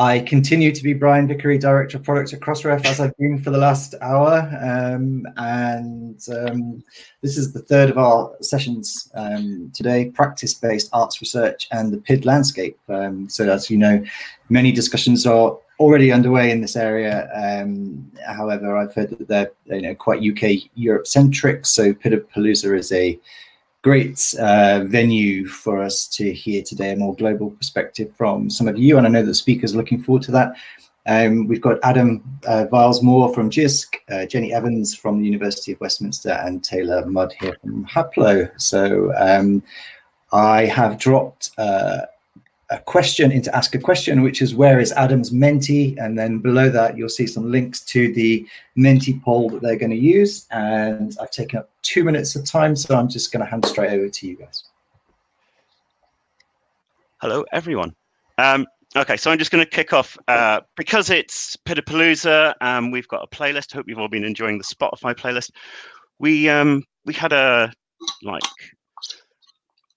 I continue to be Bryan Vickery, Director of Product at Crossref, as I've been for the last hour. Um, and um, this is the third of our sessions um, today, practice-based arts research and the PID landscape. Um, so as you know, many discussions are already underway in this area. Um, however, I've heard that they're you know, quite UK, Europe-centric. So PIDapalooza is a great uh, venue for us to hear today a more global perspective from some of you. And I know that speakers are looking forward to that. Um, we've got Adam uh, Vials Moore from JISC, uh, Jenny Evans from the University of Westminster, and Taylor Mudd here from Haplo. So um, I have dropped uh, a question into ask a question, which is where is Adam's Menti? And then below that, you'll see some links to the Menti poll that they're going to use. And I've taken up two minutes of time, so I'm just going to hand straight over to you guys. Hello, everyone. Um, okay, so I'm just going to kick off. Uh, because it's PIDapalooza, um, we've got a playlist. Hope you've all been enjoying the Spotify playlist. We um, we had a like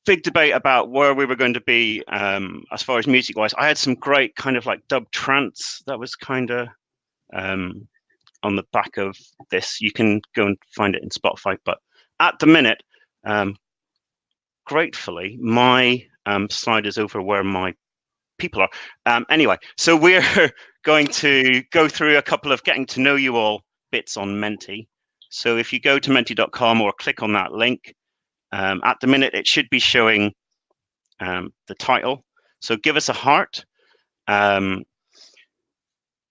big debate about where we were going to be um, as far as music wise. I had some great kind of like dub trance that was kind of um, on the back of this. You can go and find it in Spotify. But at the minute, um, gratefully, my um, slide is over where my people are. Um, anyway, so we're going to go through a couple of getting to know you all bits on Menti. So if you go to menti.com or click on that link, um, at the minute, it should be showing um, the title. So give us a heart. Um,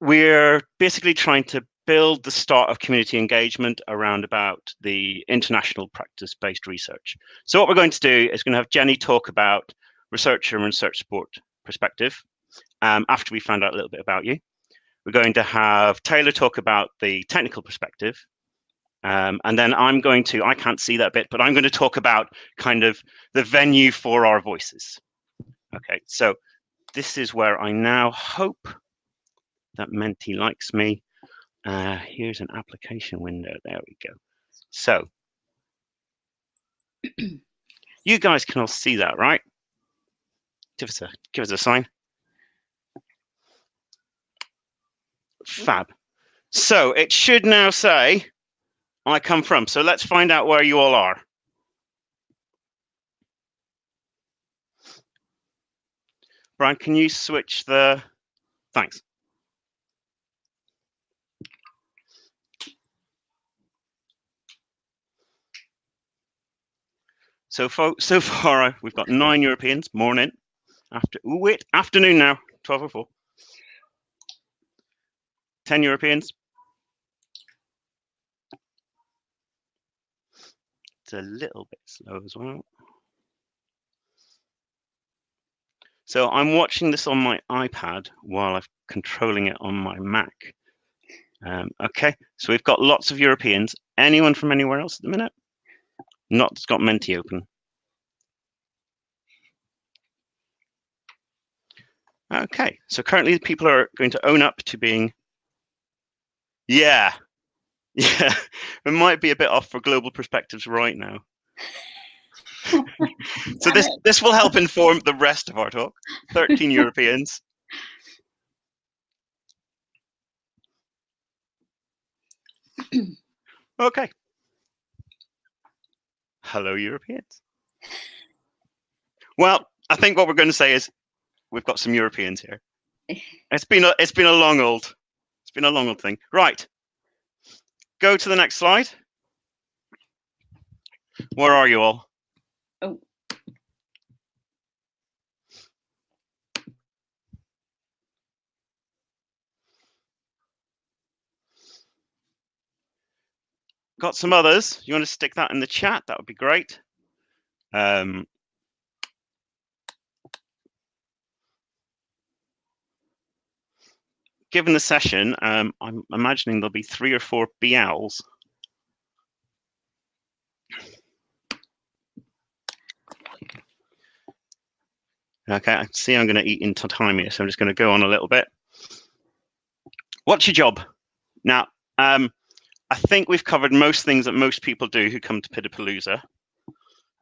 we're basically trying to build the start of community engagement around about the international practice-based research. So what we're going to do is going to have Jenny talk about researcher and research support perspective um, after we found out a little bit about you. We're going to have Taylor talk about the technical perspective um, and then I'm going to, I can't see that bit, but I'm going to talk about kind of the venue for our voices. Okay, so this is where I now hope that Menti likes me. Uh, here's an application window. There we go. So you guys can all see that, right? Give us a give us a sign. Fab. So it should now say I come from. So let's find out where you all are. Bryan, can you switch the, thanks. So far, so far, uh, we've got nine Europeans. Morning. After, ooh, wait, afternoon now. 12.04. 10 Europeans. A little bit slow as well. So I'm watching this on my iPad while I'm controlling it on my Mac. Um, okay, so we've got lots of Europeans. Anyone from anywhere else at the minute? Not got Menti open. Okay, so currently people are going to own up to being, yeah, Yeah, it might be a bit off for global perspectives right now. so this this will help inform the rest of our talk. Thirteen Europeans. okay. Hello, Europeans. Well, I think what we're going to say is we've got some Europeans here. It's been a it's been a long old it's been a long old thing. Right. Go to the next slide. Where are you all? Oh. Got some others. You want to stick that in the chat? That would be great. Um, given the session, um, I'm imagining there'll be three or four BLs. Okay, I see I'm going to eat into time here, so I'm just going to go on a little bit. What's your job? Now, um, I think we've covered most things that most people do who come to PIDapalooza.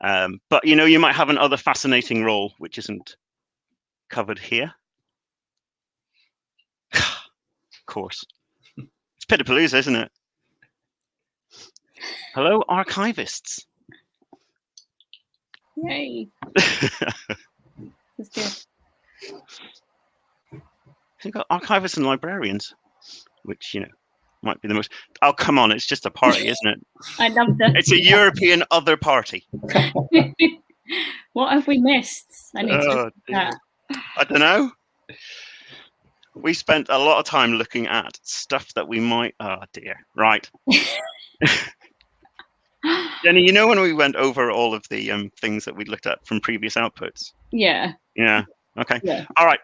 Um, but, you know, you might have another fascinating role which isn't covered here. Course. It's PIDapalooza, isn't it? Hello, archivists. Yay. That's good. You've got archivists and librarians, which, you know, might be the most. Oh, come on. It's just a party, isn't it? I love that. It's a European other party. what have we missed? I need. Oh, dear. I don't know. We spent a lot of time looking at stuff that we might. Oh dear. Right. Jenny, you know when we went over all of the um, things that we looked at from previous outputs? Yeah. Yeah. Okay. Yeah. All right.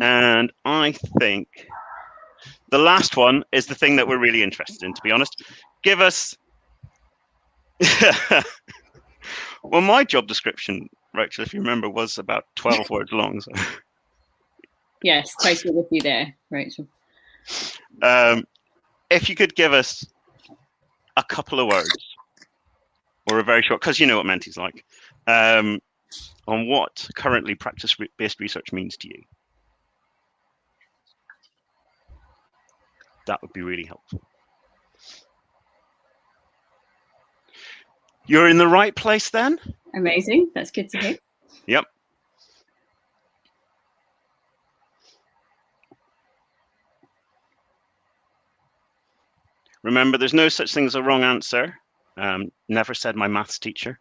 And I think the last one is the thing that we're really interested in, to be honest. Give us. well, my job description, Rachel, if you remember, was about 12 words long. So. Yes, totally with you there, Rachel. Um, if you could give us a couple of words or a very short, because you know what Menti's like, um, on what currently practice based research means to you. That would be really helpful. You're in the right place then? Amazing. That's good to hear. Yep. Remember, there's no such thing as a wrong answer. Um, never said my maths teacher.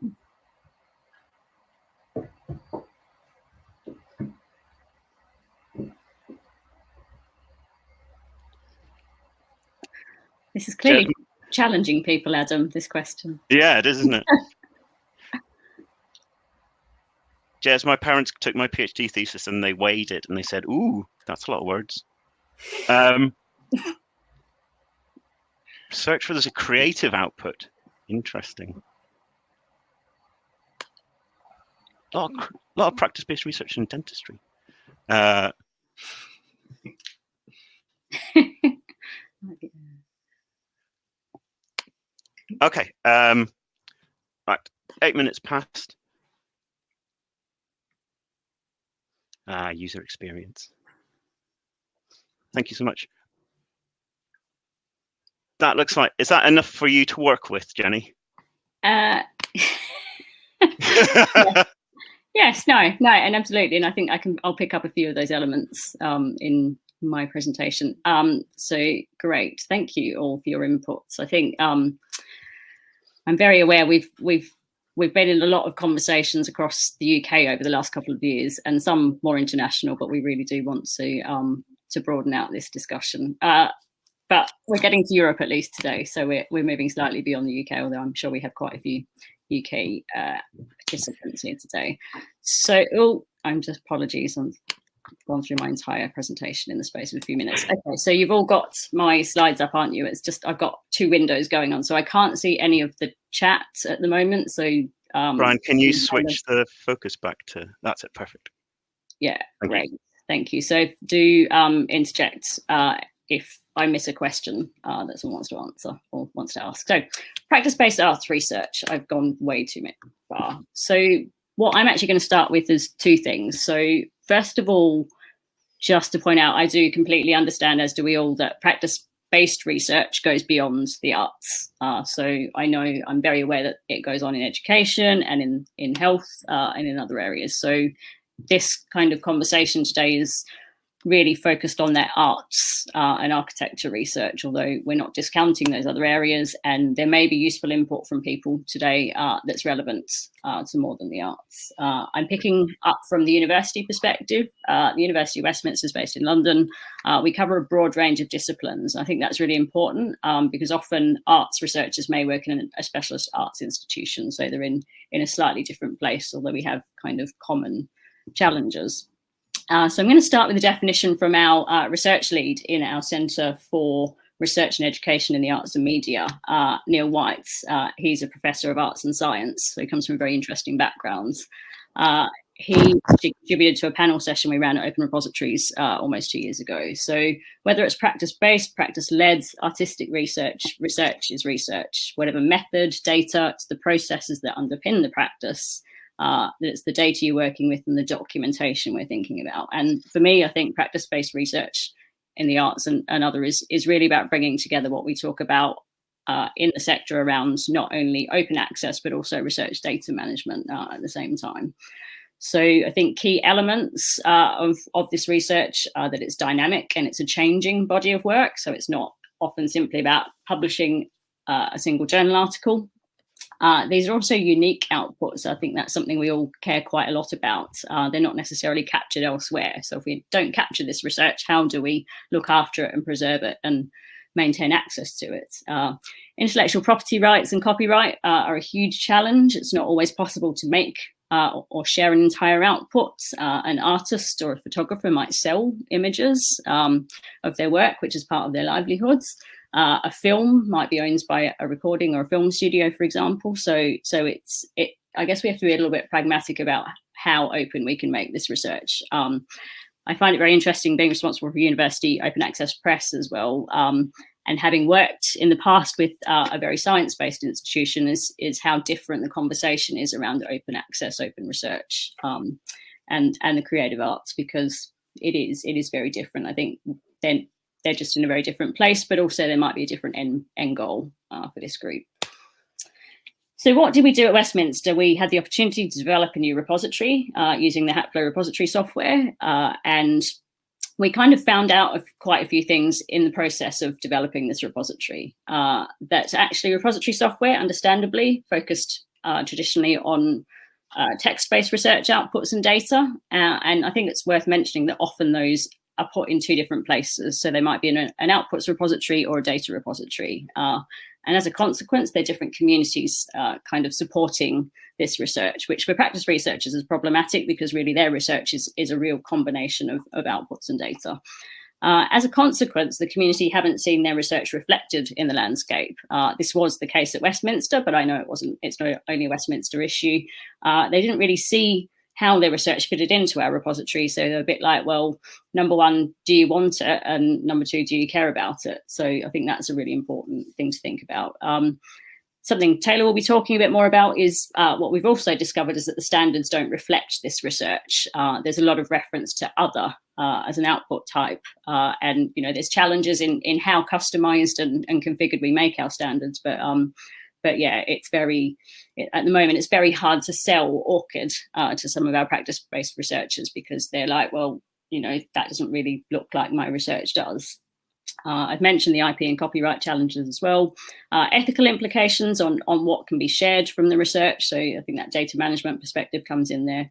This is clearly challenging people, Adam, this question. Yeah, it is, isn't it? Jez, my parents took my PhD thesis and they weighed it and they said, "Ooh, that's a lot of words." Um, search for a creative output. Interesting. A lot of, lot of practice-based research in dentistry. Uh, okay. Um, right. Eight minutes past. Ah, user experience. Thank you so much. That looks like, is that enough for you to work with, Jenny? Uh, yes, no, no, and absolutely. And I think I can, I'll pick up a few of those elements um, in my presentation. Um, so great. Thank you all for your inputs. I think um, I'm very aware we've, we've, we've been in a lot of conversations across the UK over the last couple of years and some more international, but we really do want to, um, to broaden out this discussion. Uh, but we're getting to Europe at least today, so we're we're moving slightly beyond the UK. Although I'm sure we have quite a few UK uh, participants here today. So, oh, I'm just apologies. I'm gone through my entire presentation in the space of a few minutes. Okay, so you've all got my slides up, aren't you? It's just I've got two windows going on, so I can't see any of the chat at the moment. So, um, Bryan, can you switch the focus back to? That's it. Perfect. Yeah, Thank great. Thank you. So do um, interject uh, if I miss a question uh, that someone wants to answer or wants to ask. So, practice-based arts research. I've gone way too far. So, what I'm actually going to start with is two things. So, first of all, just to point out, I do completely understand, as do we all, that practice-based research goes beyond the arts. Uh, so, I know I'm very aware that it goes on in education and in in health uh, and in other areas. So, this kind of conversation today is really focused on their arts uh, and architecture research, although we're not discounting those other areas. And there may be useful input from people today uh, that's relevant uh, to more than the arts. Uh, I'm picking up from the university perspective. Uh, the University of Westminster is based in London. Uh, we cover a broad range of disciplines. I think that's really important um, because often arts researchers may work in a specialist arts institution, so they're in, in a slightly different place, although we have kind of common challenges. Uh, so I'm going to start with a definition from our uh, research lead in our Centre for Research and Education in the Arts and Media, uh, Neil White. Uh, he's a professor of arts and science, so he comes from very interesting backgrounds. Uh, he contributed to a panel session we ran at Open Repositories uh, almost two years ago. So whether it's practice-based, practice-led, artistic research, research is research. Whatever method, data, it's the processes that underpin the practice uh, that it's the data you're working with and the documentation we're thinking about. And for me, I think practice-based research in the arts and, and other is is really about bringing together what we talk about uh, in the sector around not only open access but also research data management uh, at the same time. So I think key elements uh, of of this research are that it's dynamic and it's a changing body of work. So it's not often simply about publishing uh, a single journal article. Uh, these are also unique outputs. I think that's something we all care quite a lot about. Uh, they're not necessarily captured elsewhere. So if we don't capture this research, how do we look after it and preserve it and maintain access to it? Uh, intellectual property rights and copyright uh, are a huge challenge. It's not always possible to make uh, or share an entire output. Uh, an artist or a photographer might sell images um, of their work, which is part of their livelihoods. Uh, a film might be owned by a recording or a film studio, for example. So, so it's it. I guess we have to be a little bit pragmatic about how open we can make this research. Um, I find it very interesting being responsible for University Open Access Press as well. Um, and having worked in the past with uh, a very science-based institution is, is how different the conversation is around open access, open research, um, and and the creative arts because it is it is very different. I think then they're just in a very different place, but also there might be a different end, end goal uh, for this group. So what did we do at Westminster? We had the opportunity to develop a new repository uh, using the Haplo repository software. Uh, and we kind of found out of quite a few things in the process of developing this repository. Uh, that actually repository software, understandably, focused uh, traditionally on uh, text-based research outputs and data. Uh, and I think it's worth mentioning that often those are put in two different places. So they might be in an outputs repository or a data repository. Uh, and as a consequence, they're different communities uh, kind of supporting this research, which for practice researchers is problematic because really their research is, is a real combination of, of outputs and data. Uh, as a consequence, the community haven't seen their research reflected in the landscape. Uh, this was the case at Westminster, but I know it wasn't. It's not only a Westminster issue. Uh, they didn't really see how their research fitted into our repository. So they're a bit like, well, number one, do you want it? And number two, do you care about it? So I think that's a really important thing to think about. Um, something Taylor will be talking a bit more about is uh, what we've also discovered is that the standards don't reflect this research. Uh, there's a lot of reference to other uh, as an output type. Uh, and, you know, there's challenges in, in how customized and, and configured we make our standards. But um, but yeah, it's very, at the moment, it's very hard to sell ORCID uh, to some of our practice-based researchers because they're like, well, you know, that doesn't really look like my research does. Uh, I've mentioned the IP and copyright challenges as well. Uh, ethical implications on, on what can be shared from the research. So I think that data management perspective comes in there.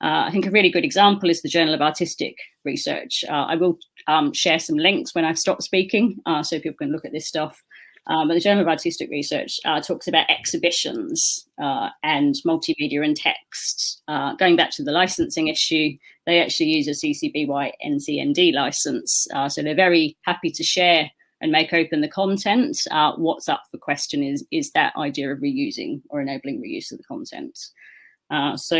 Uh, I think a really good example is the Journal of Artistic Research. Uh, I will um, share some links when I've stopped speaking uh, so people can look at this stuff. Um, the Journal of Artistic Research uh, talks about exhibitions uh, and multimedia and text. Uh, going back to the licensing issue, they actually use a CC BY NCND license. Uh, so they're very happy to share and make open the content. Uh, what's up for question is, is that idea of reusing or enabling reuse of the content. So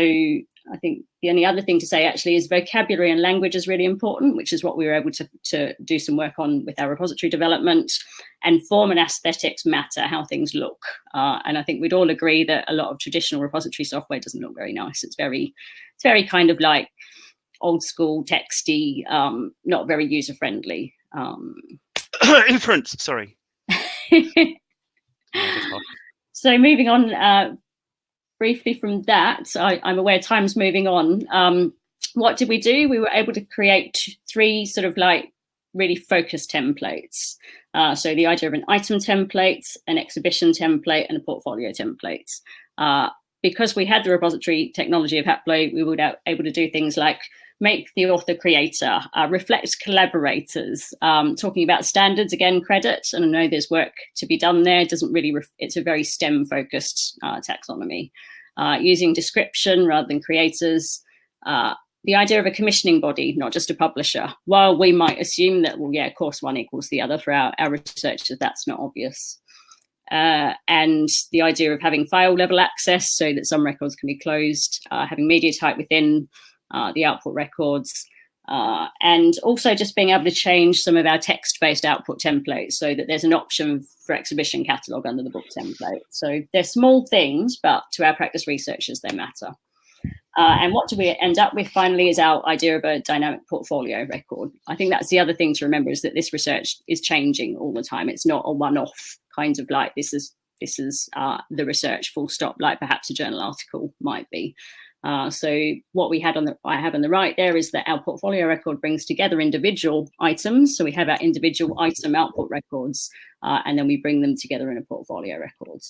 I think the only other thing to say actually is vocabulary and language is really important, which is what we were able to, to do some work on with our repository development. And form and aesthetics matter, how things look. Uh, and I think we'd all agree that a lot of traditional repository software doesn't look very nice. It's very, it's very kind of like old school, texty, um, not very user friendly. Um, Inference, sorry. so moving on, uh, briefly from that, I, am aware time's moving on. Um, what did we do? We were able to create three sort of like really focused templates. Uh, so the idea of an item template, an exhibition template, and a portfolio template. Uh, because we had the repository technology of Haplo, we were able to do things like make the author creator, uh, reflect collaborators, um, talking about standards, again, credit. And I know there's work to be done there. It doesn't really, it's a very STEM focused uh, taxonomy. Uh, using description rather than creators. Uh, the idea of a commissioning body, not just a publisher. While we might assume that, well, yeah, of course, one equals the other for our, our researchers, that's not obvious. Uh, and the idea of having file level access so that some records can be closed, uh, having media type within uh, the output records, uh, and also just being able to change some of our text-based output templates so that there's an option for exhibition catalog under the book template. So they're small things, but to our practice researchers, they matter. Uh, and what do we end up with finally is our idea of a dynamic portfolio record. I think that's the other thing to remember is that this research is changing all the time. It's not a one-off kind of like this is this is uh, the research full stop, like perhaps a journal article might be. Uh, so what we had on the I have on the right there is that our portfolio record brings together individual items. So we have our individual item output records, uh, and then we bring them together in a portfolio record.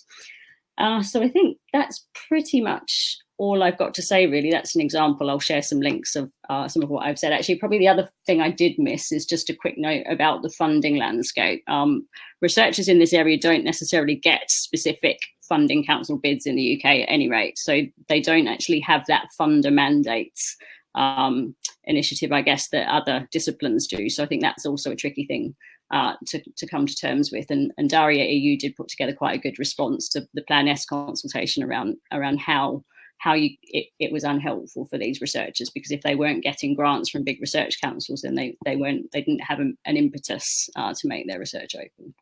Uh, so I think that's pretty much all I've got to say, really. That's an example. I'll share some links of uh, some of what I've said. Actually, probably the other thing I did miss is just a quick note about the funding landscape. Um, researchers in this area don't necessarily get specific funding council bids in the UK at any rate. So they don't actually have that funder mandates um, initiative, I guess, that other disciplines do. So I think that's also a tricky thing uh, to, to come to terms with. And, and DARIAH-EU did put together quite a good response to the Plan S consultation around around how how you it, it was unhelpful for these researchers because if they weren't getting grants from big research councils, then they they weren't they didn't have a, an impetus uh, to make their research open.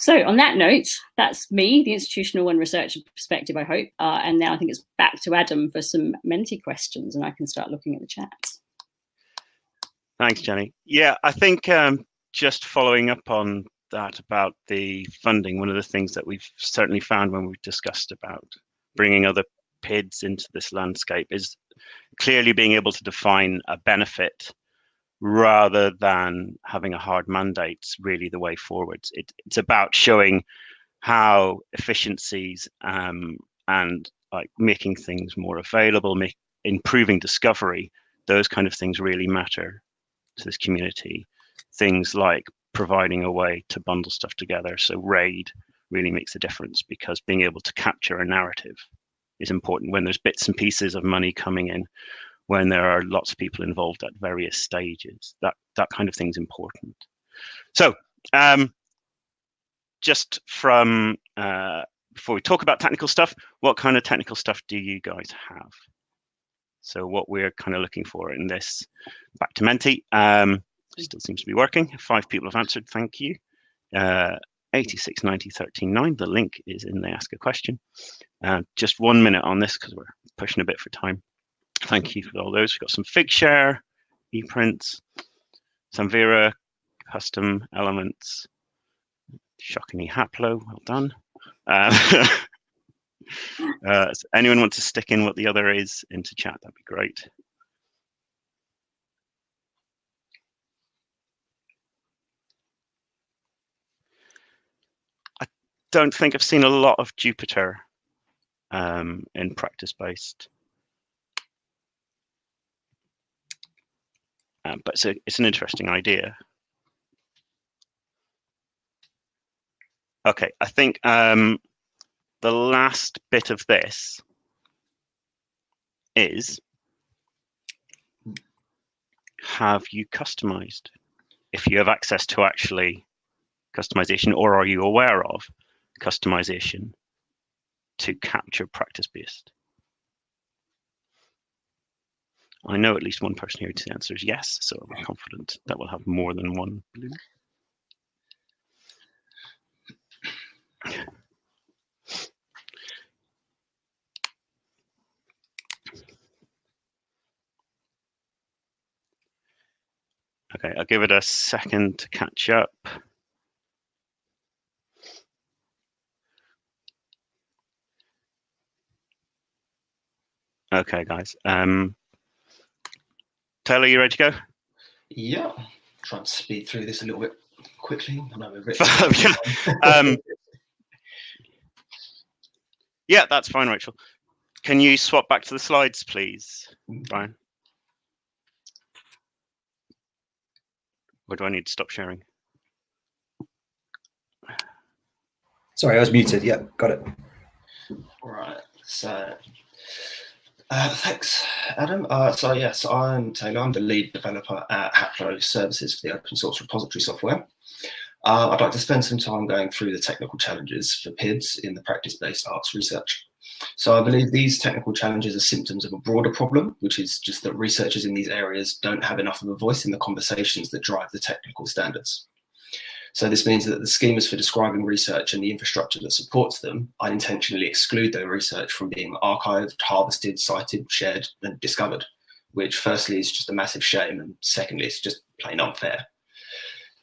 So on that note, that's me, the institutional and research perspective, I hope. Uh, and now I think it's back to Adam for some Menti questions and I can start looking at the chat. Thanks, Jenny. Yeah, I think um, just following up on that about the funding, one of the things that we've certainly found when we've discussed about bringing other PIDs into this landscape is clearly being able to define a benefit rather than having a hard mandate really the way forwards. It, it's about showing how efficiencies um, and like making things more available, make, improving discovery, those kind of things really matter to this community. Things like providing a way to bundle stuff together. So RAID really makes a difference because being able to capture a narrative is important when there's bits and pieces of money coming in when there are lots of people involved at various stages. That that kind of thing is important. So, um, just from uh, before we talk about technical stuff, what kind of technical stuff do you guys have? So, what we're kind of looking for in this back to Menti um, still seems to be working. Five people have answered. Thank you. Uh, 86 90 13 9. The link is in the ask a question. Uh, just one minute on this because we're pushing a bit for time. Thank you for all those. We've got some Figshare, ePrints, Samvera, custom elements, shockingly Haplo. Well done. Uh, uh, anyone want to stick in what the other is into chat? That'd be great. I don't think I've seen a lot of Jupyter um, in practice Um, but it's, a, it's an interesting idea. Okay, I think um, the last bit of this is have you customized? If you have access to actually customization or are you aware of customization to capture practice based? I know at least one person here to answer is yes, so I'm confident that we'll have more than one blue. Okay, I'll give it a second to catch up. Okay, guys. Um, Taylor, you ready to go? Yeah, try and speed through this a little bit quickly. um, yeah, that's fine, Rachel. Can you swap back to the slides, please, Bryan? Or do I need to stop sharing? Sorry, I was muted. Yeah, got it. All right. So uh, thanks, Adam. Uh, so yes, I'm Taylor. I'm the lead developer at Haplo Services for the open source repository software. Uh, I'd like to spend some time going through the technical challenges for PIDs in the practice-based arts research. So I believe these technical challenges are symptoms of a broader problem, which is just that researchers in these areas don't have enough of a voice in the conversations that drive the technical standards. So this means that the schemas for describing research and the infrastructure that supports them unintentionally exclude their research from being archived, harvested, cited, shared, and discovered, which firstly is just a massive shame, and secondly, it's just plain unfair.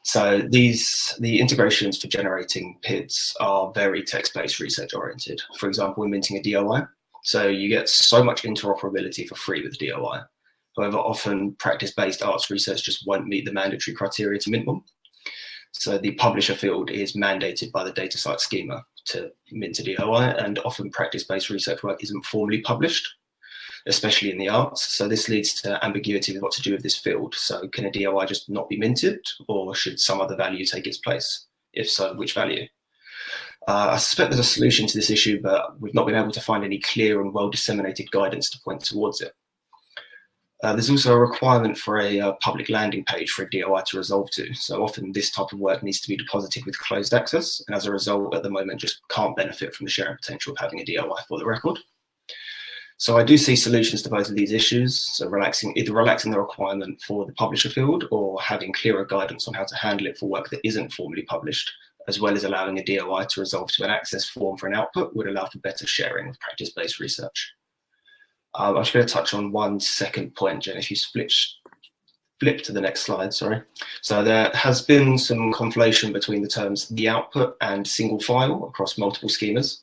So these the integrations for generating PIDs are very text-based research oriented. For example, we're minting a DOI. So you get so much interoperability for free with DOI. However, often practice-based arts research just won't meet the mandatory criteria to mint one. So the publisher field is mandated by the DataCite schema to mint a DOI, and often practice-based research work isn't formally published, especially in the arts. So this leads to ambiguity with what to do with this field. So can a DOI just not be minted, or should some other value take its place? If so, which value? Uh, I suspect there's a solution to this issue, but we've not been able to find any clear and well disseminated guidance to point towards it. Uh, there's also a requirement for a uh, public landing page for a DOI to resolve to. So often this type of work needs to be deposited with closed access, and as a result, at the moment, just can't benefit from the sharing potential of having a DOI for the record. So I do see solutions to both of these issues. So relaxing either relaxing the requirement for the publisher field or having clearer guidance on how to handle it for work that isn't formally published, as well as allowing a DOI to resolve to an access form for an output would allow for better sharing of practice-based research. Um, I'm just going to touch on one second point, Jen, if you split, flip to the next slide, sorry. So there has been some conflation between the terms the output and single file across multiple schemas.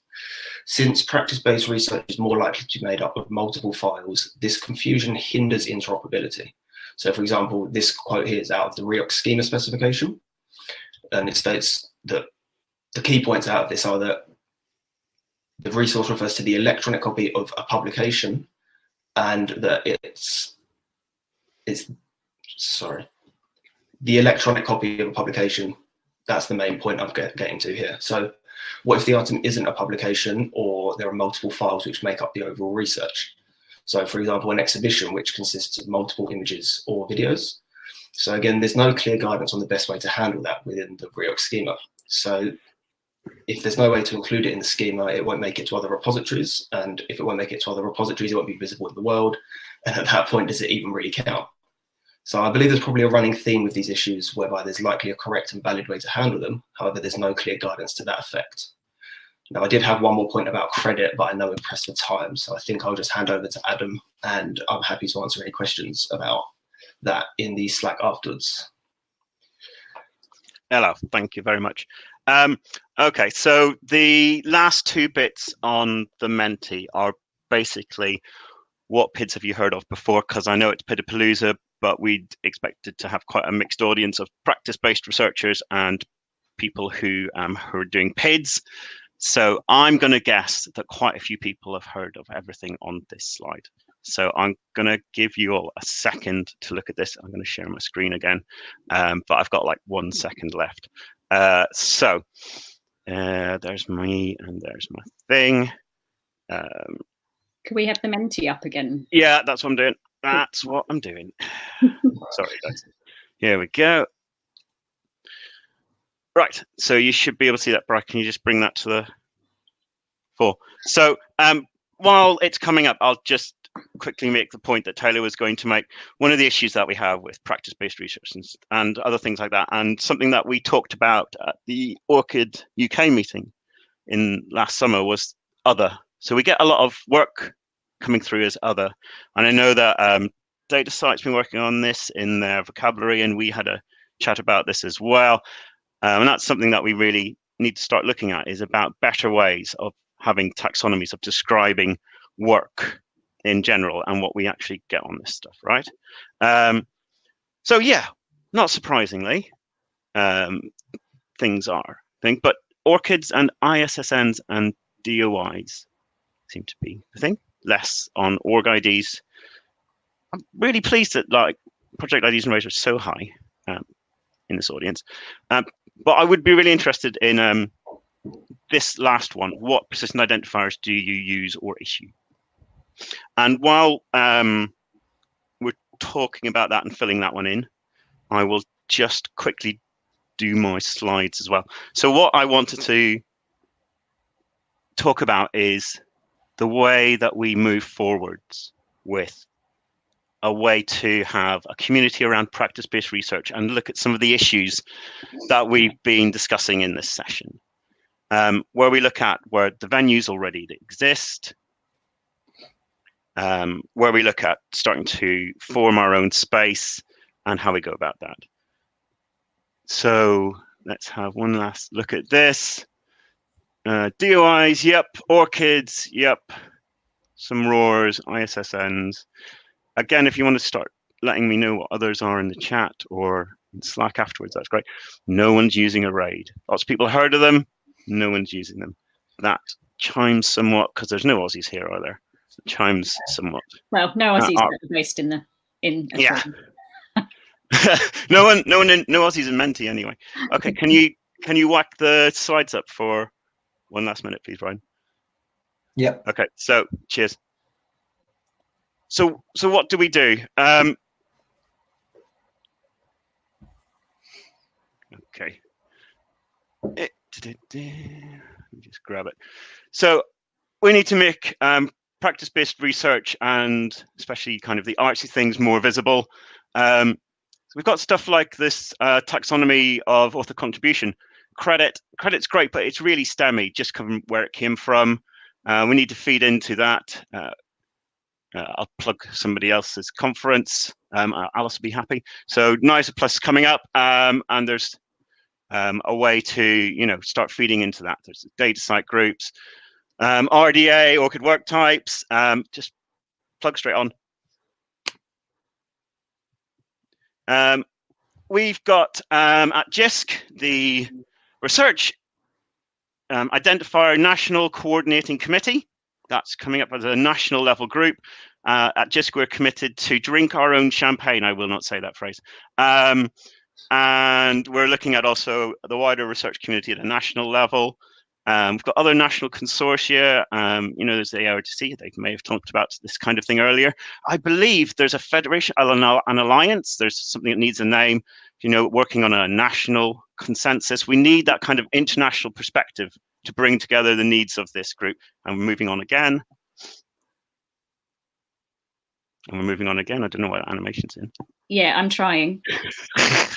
Since practice-based research is more likely to be made up of multiple files, this confusion hinders interoperability. So for example, this quote here is out of the RIOXX schema specification, and it states that the key points out of this are that the resource refers to the electronic copy of a publication and that it's it's sorry the electronic copy of a publication that's the main point i'm get, getting to here. So what if the item isn't a publication or there are multiple files which make up the overall research? So for example an exhibition which consists of multiple images or videos. So again there's no clear guidance on the best way to handle that within the RIOXX schema. So if there's no way to include it in the schema, it won't make it to other repositories. And if it won't make it to other repositories, it won't be visible in the world. And at that point, does it even really count? So I believe there's probably a running theme with these issues whereby there's likely a correct and valid way to handle them. However, there's no clear guidance to that effect. Now, I did have one more point about credit, but I know we're pressed for time. So I think I'll just hand over to Adam and I'm happy to answer any questions about that in the Slack afterwards. Hello, thank you very much. Um, okay, so the last two bits on the Menti are basically what PIDs have you heard of before? Because I know it's PIDapalooza, but we'd expected to have quite a mixed audience of practice-based researchers and people who, um, who are doing PIDs. So I'm going to guess that quite a few people have heard of everything on this slide. So I'm going to give you all a second to look at this. I'm going to share my screen again, um, but I've got like one second left. Uh, so uh, there's me and there's my thing. Um, Can we have the Menti up again? Yeah, that's what I'm doing. That's what I'm doing. Sorry, guys. Here we go. Right, so you should be able to see that, Bryan. Can you just bring that to the four? So um, while it's coming up, I'll just quickly make the point that Taylor was going to make. One of the issues that we have with practice-based research and, and other things like that, and something that we talked about at the ORCID UK meeting in last summer was other. So we get a lot of work coming through as other, and I know that um, DataCite's been working on this in their vocabulary, and we had a chat about this as well. Um, and that's something that we really need to start looking at is about better ways of having taxonomies of describing work in general and what we actually get on this stuff, right? Um, so yeah, not surprisingly, um, things are thing, but ORCIDs and ISSNs and DOIs seem to be the thing. Less on org IDs. I'm really pleased that like project IDs and RAIDs are so high um, in this audience. Um, but I would be really interested in um, this last one. What persistent identifiers do you use or issue? And while um, we're talking about that and filling that one in, I will just quickly do my slides as well. So what I wanted to talk about is the way that we move forwards with a way to have a community around practice-based research and look at some of the issues that we've been discussing in this session. Um, where we look at where the venues already exist, um, where we look at starting to form our own space and how we go about that. So let's have one last look at this. Uh, DOIs, yep. ORCIDs, yep. Some RORs, ISSNs. Again, if you want to start letting me know what others are in the chat or in Slack afterwards, that's great. No one's using a RAID. Lots of people heard of them. No one's using them. That chimes somewhat because there's no Aussies here, are there? It chimes somewhat. Well, no Aussies uh, based in the in. Yeah. no one, no one, in, no Aussies in Menti anyway. Okay, can you can you whack the slides up for one last minute, please, Bryan? Yeah. Okay. So, cheers. So, so what do we do? Um, okay. It, let me just grab it. So, we need to make um, practice-based research and especially kind of the artsy things more visible. Um, we've got stuff like this uh, taxonomy of author contribution. Credit, credit's great, but it's really STEMmy, just from where it came from. Uh, we need to feed into that. Uh, uh, I'll plug somebody else's conference. Um, Alice will be happy. So NISO Plus coming up, um, and there's um, a way to you know start feeding into that. There's DataCite groups, um, RDA, ORCID work types. Um, just plug straight on. Um, we've got um, at JISC the research um, identifier national coordinating committee. That's coming up as a national level group. Uh, at JISC, we're committed to drink our own champagne. I will not say that phrase. Um, and we're looking at also the wider research community at a national level. Um, we've got other national consortia. Um, you know, there's the ARDC. They may have talked about this kind of thing earlier. I believe there's a federation, an alliance. There's something that needs a name. You know, working on a national consensus. We need that kind of international perspective to bring together the needs of this group. And we're moving on again. And we're moving on again. I don't know what animation's in. Yeah, I'm trying.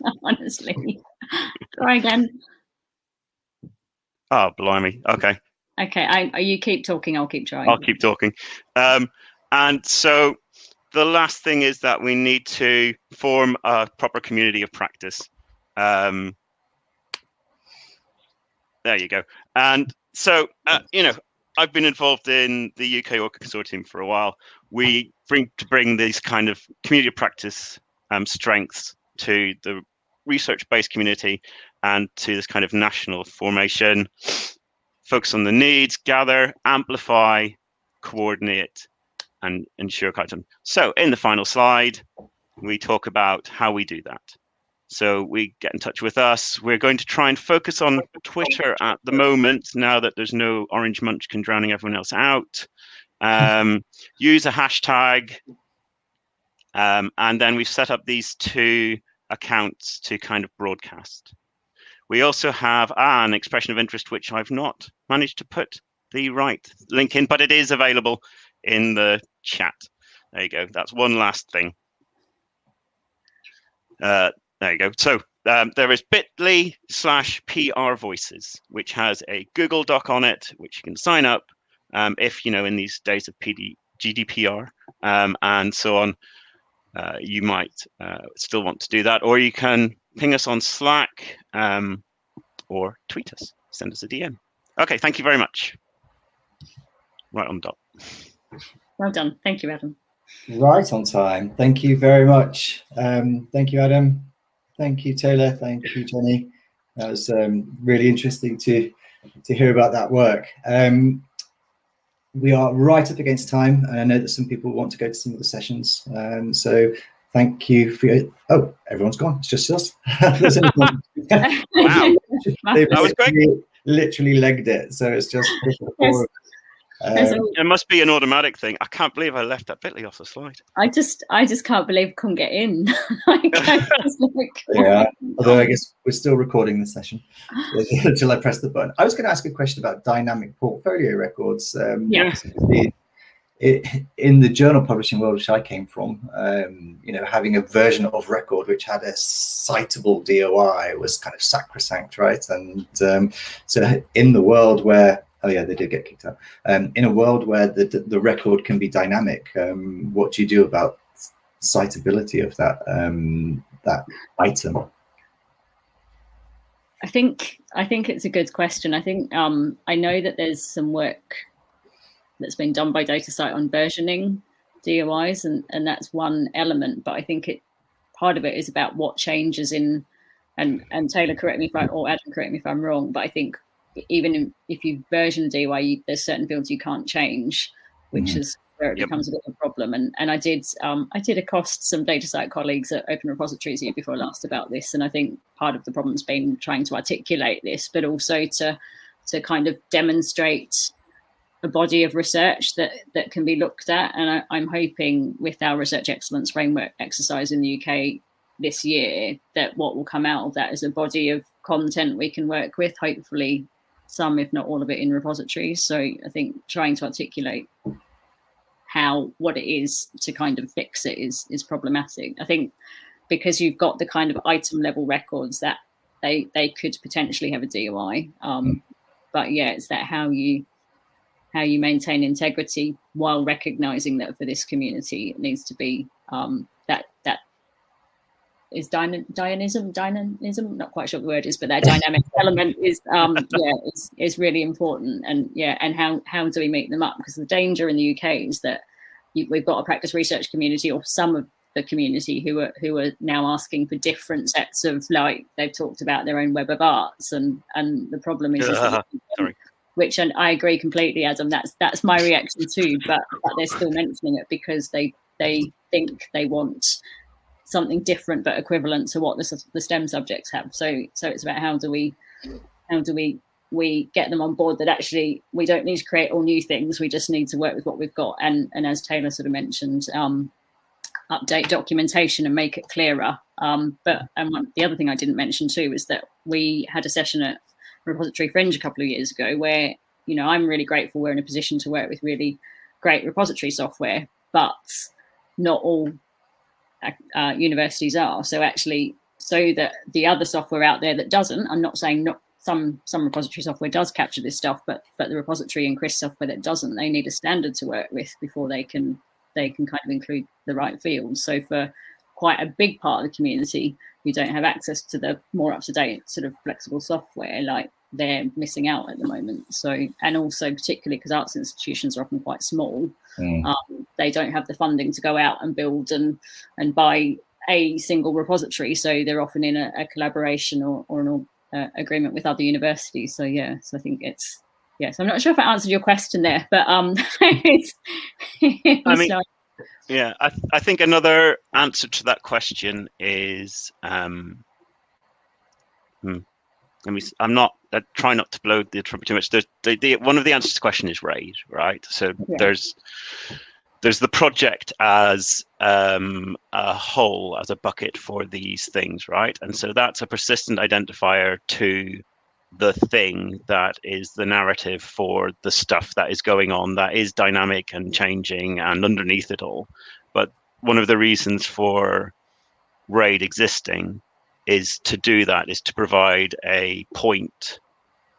Honestly. Try again. Oh, blimey. Okay. Okay. I, you keep talking. I'll keep trying. I'll keep talking. Um, and so the last thing is that we need to form a proper community of practice. Um, there you go. And so, uh, you know, I've been involved in the UK ORCID Consortium for a while. We bring to bring these kind of community of practice um, strengths to the research-based community and to this kind of national formation. Focus on the needs, gather, amplify, coordinate, and ensure outcome. So in the final slide, we talk about how we do that. So we get in touch with us. We're going to try and focus on Twitter at the moment, now that there's no orange munchkin drowning everyone else out. Um, use a hashtag. Um, and then we've set up these two accounts to kind of broadcast. We also have an expression of interest, which I've not managed to put the right link in, but it is available in the chat. There you go. That's one last thing. Uh, there you go. So um, there is bit.ly slash PR voices, which has a Google Doc on it, which you can sign up um, if, you know, in these days of PD, GDPR um, and so on, uh, you might uh, still want to do that. Or you can ping us on Slack um, or tweet us, send us a DM. Okay, thank you very much. Right on dot. Well done. Thank you, Adam. Right on time. Thank you very much. Um, thank you, Adam. Thank you, Taylor. Thank you, Jenny. That was um, really interesting to to hear about that work. Um, we are right up against time, and I know that some people want to go to some of the sessions. Um, so thank you for your. Oh, everyone's gone. It's just us. wow, they that was great. Literally legged it, so it's just. Um, it must be an automatic thing. I can't believe I left that bitly off the slide. I just, I just can't believe I couldn't get in. like, like, yeah, although I guess we're still recording the session until I press the button. I was going to ask a question about dynamic portfolio records. Um, yeah. It, in the journal publishing world, which I came from, um, you know, having a version of record which had a citable DOI was kind of sacrosanct, right? And um, so, in the world where oh yeah, they did get kicked out. Um, in a world where the the record can be dynamic, um, what do you do about citability of that um, that item? I think I think it's a good question. I think um, I know that there's some work that's been done by DataCite on versioning DOIs, and and that's one element. But I think it part of it is about what changes in and and Taylor correct me if I or Adam correct me if I'm wrong. But I think even if you version a DOI, you, there's certain fields you can't change, which mm-hmm. is where it yep. becomes a bit of a problem. And and I did um, I did accost some DataCite colleagues at Open Repositories year before last about this, and I think part of the problem's been trying to articulate this, but also to to kind of demonstrate a body of research that that can be looked at. And I, am hoping with our research excellence framework exercise in the UK this year that what will come out of that is a body of content we can work with, hopefully some, if not all of it, in repositories. So I think trying to articulate how what it is to kind of fix it is is problematic. I think because you've got the kind of item level records that they they could potentially have a DOI. Um, mm. But yeah, it's that how you how you maintain integrity while recognizing that for this community it needs to be um, that that is dynamism dynamism not quite sure what the word is but that dynamic element is um yeah is, is really important. And yeah and how how do we make them up? Because the danger in the uk is that you, we've got a practice research community or some of the community who are who are now asking for different sets of like they've talked about their own web of arts and and the problem is, uh, is which and I agree completely Adam that's that's my reaction too but, but they're still mentioning it because they they think they want something different but equivalent to what the, the STEM subjects have. So so it's about how do we how do we we get them on board that actually we don't need to create all new things. We just need to work with what we've got. And and as Taylor sort of mentioned, um, update documentation and make it clearer. Um, but and one, the other thing I didn't mention too is that we had a session at Repository Fringe a couple of years ago where you know I'm really grateful we're in a position to work with really great repository software, but not all uh, universities are. So actually, so that the other software out there that doesn't, I'm not saying not some some repository software does capture this stuff, but but the repository and CRIS software that doesn't, they need a standard to work with before they can they can kind of include the right fields. So for quite a big part of the community who don't have access to the more up to date sort of flexible software, like they're missing out at the moment. So, and also particularly because arts institutions are often quite small, mm. um, they don't have the funding to go out and build and and buy a single repository. So they're often in a, a collaboration or, or an uh, agreement with other universities. So yeah, so I think it's yes. I'm not sure if I answered your question there, but um, it's, it's I mean, yeah, I, I think another answer to that question is um, hmm, let me. I'm not. I try not to blow the trumpet too much. There's the, the one of the answers to the question is RAID, right? So yeah. there's there's the project as um, a whole, as a bucket for these things, right? And so that's a persistent identifier to the thing that is the narrative for the stuff that is going on that is dynamic and changing and underneath it all. But one of the reasons for RAID existing is to do that, is to provide a point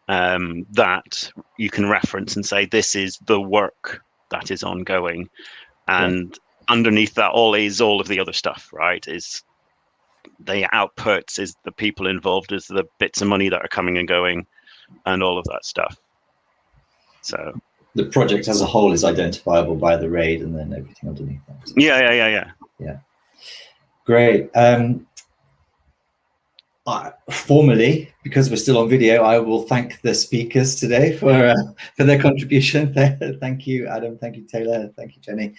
um, that you can reference and say, this is the work that is ongoing. And yeah. underneath that all is all of the other stuff, right? Is the outputs, is the people involved, is the bits of money that are coming and going, and all of that stuff. So the project as a whole is identifiable by the RAID and then everything underneath that. Yeah, yeah, yeah, yeah. Yeah. Great. Um, uh, formally, because we're still on video, I will thank the speakers today for uh, for their contribution. thank you, Adam. Thank you, Taylor. Thank you, Jenny.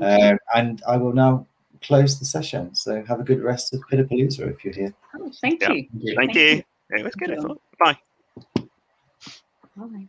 Uh, and I will now close the session. So have a good rest of PIDapalooza if you're here. Oh, thank, you. thank, you. Thank you. It was good. Bye. Bye.